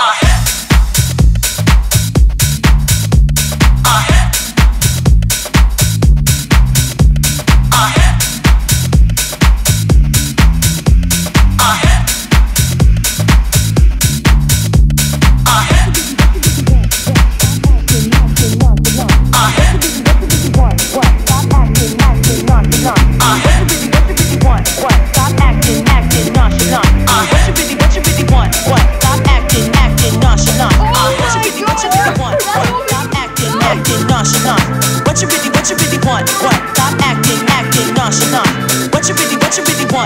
I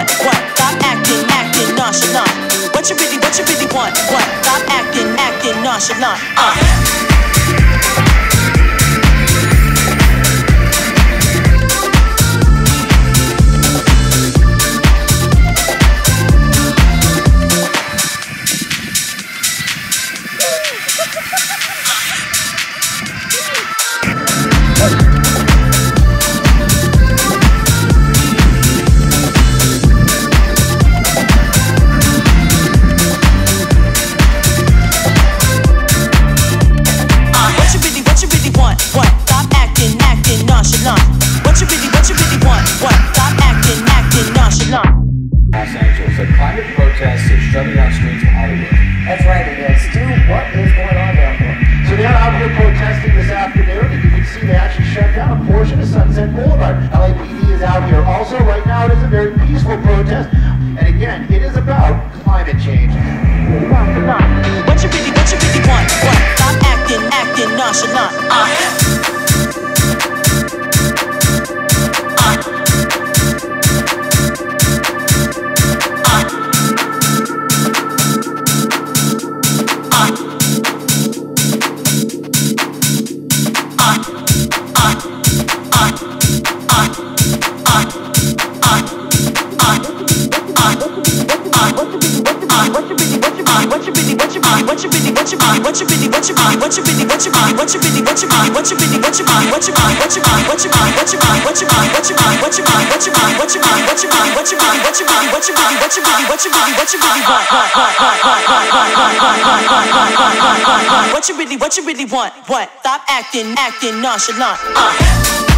want? What? Stop acting, acting nonchalant. What you really, what you really want? What? Stop acting, acting nonchalant. Uh. streets Hollywood. That's right, it is. Stu, what is going on down there? So they're out here protesting this afternoon, and you can see they actually shut down a portion of Sunset Boulevard. LAPD is out here. Also, right now, it is a very peaceful protest, and again, it is about climate change. What you really, what you really want? What? Stop acting, acting nonchalant. Uh. uh. mind what you really what you mind what you really what you mind what you really what you mind what you really what you mind what you mind what you mind what you mind what you mind what you mind what you mind what you mind what you mind what you mind what you mind what you mind what you mind what you mind what you mind what you mind what you mind what you really what you really want what stop acting acting nonchalant